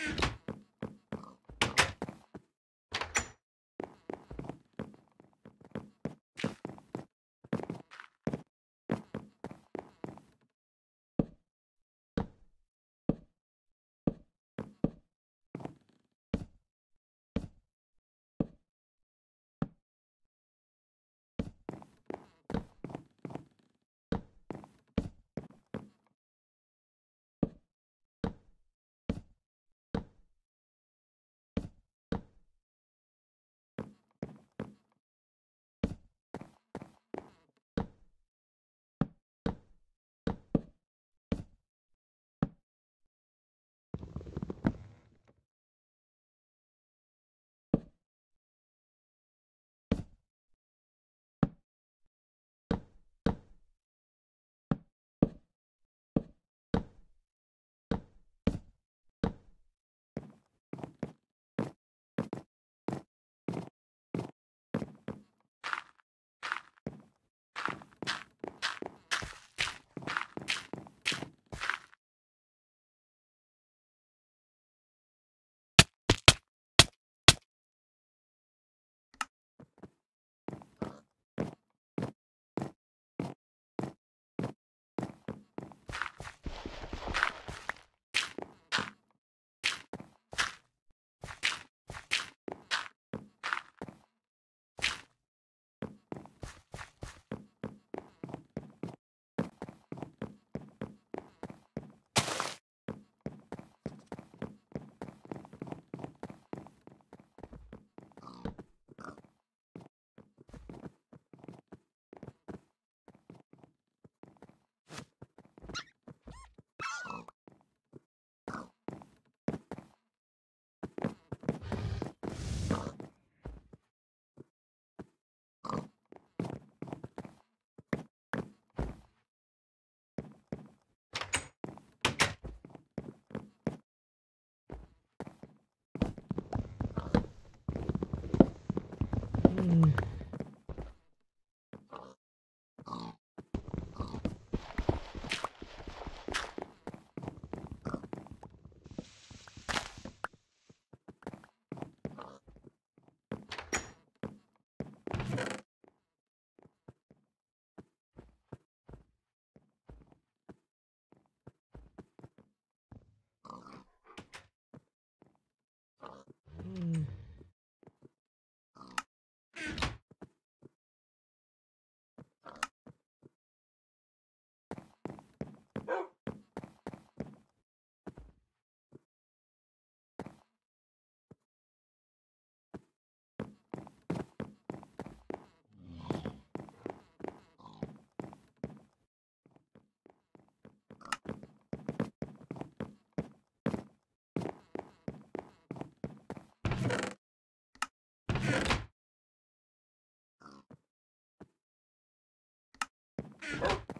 you Oh.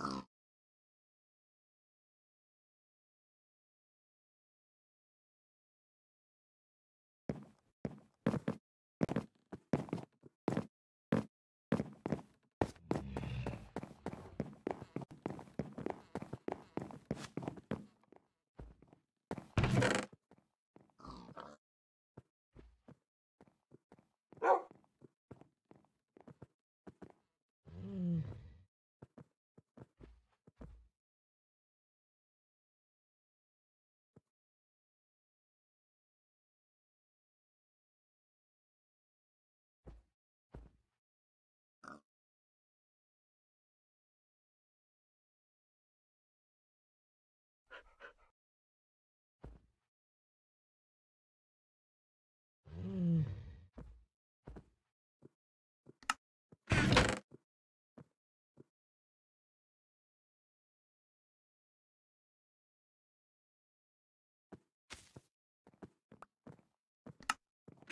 Oh.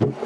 you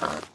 Uh.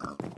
about.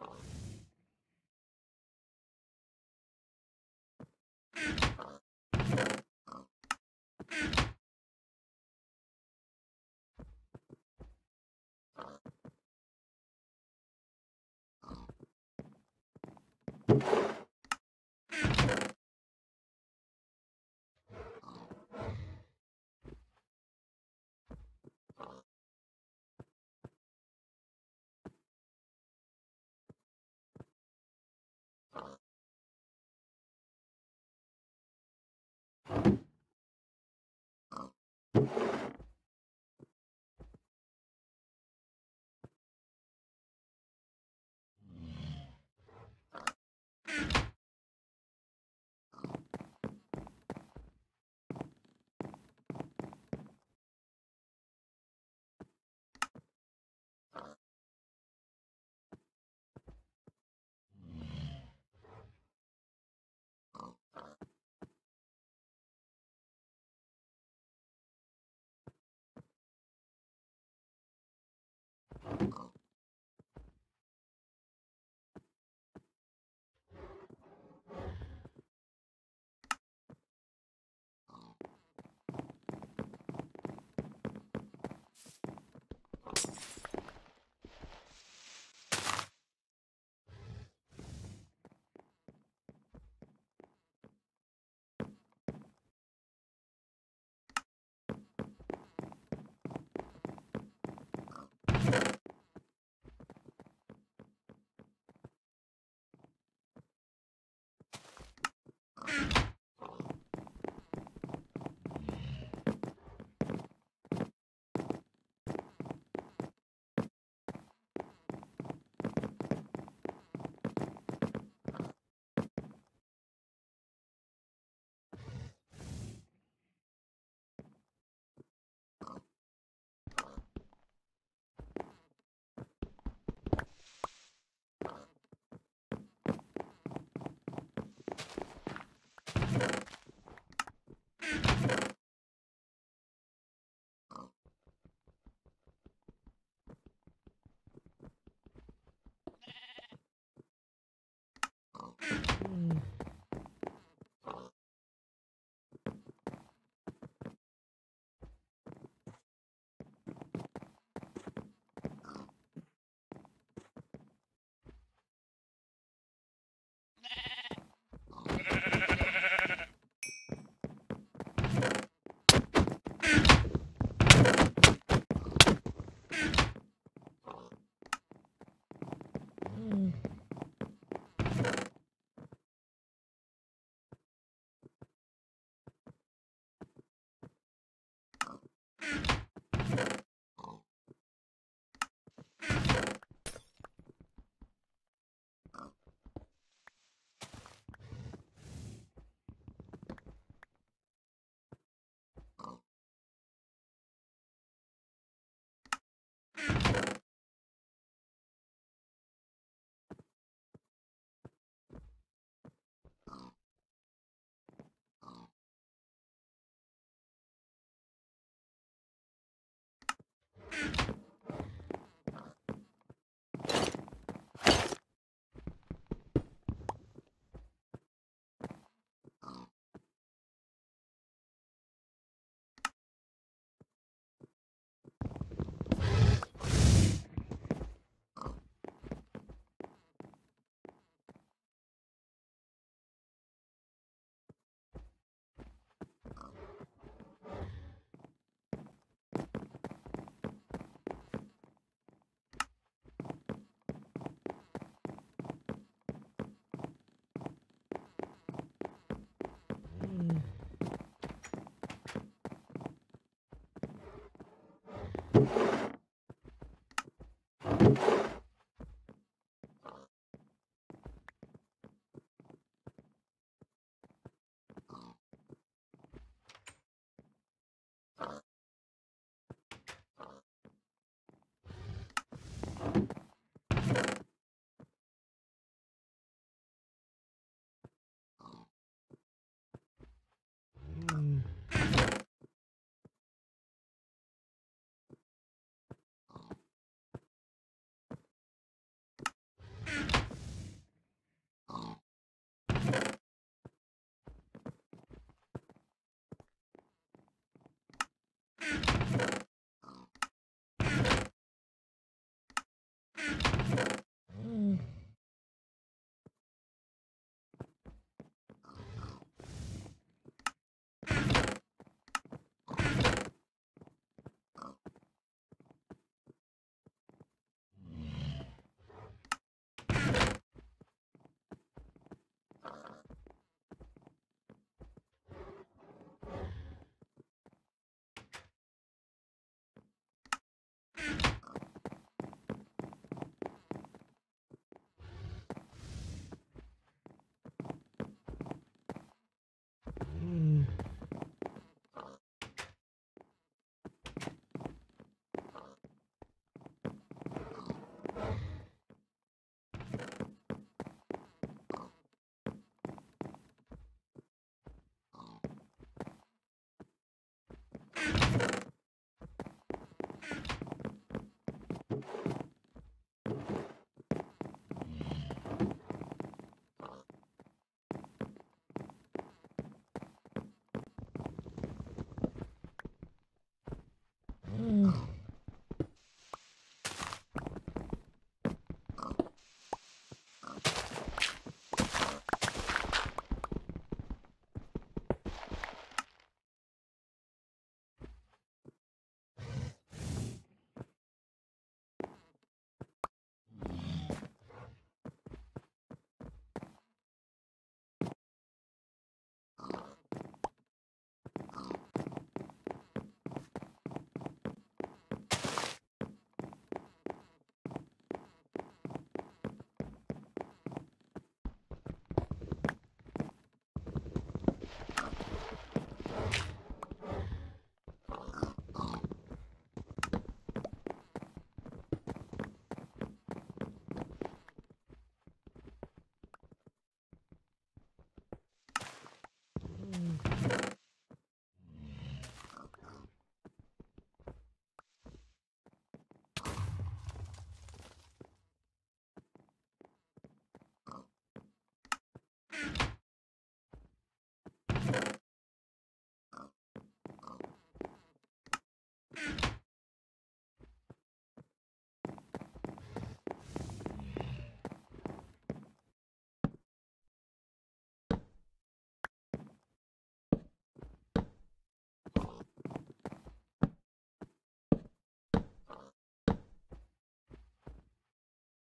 you 음.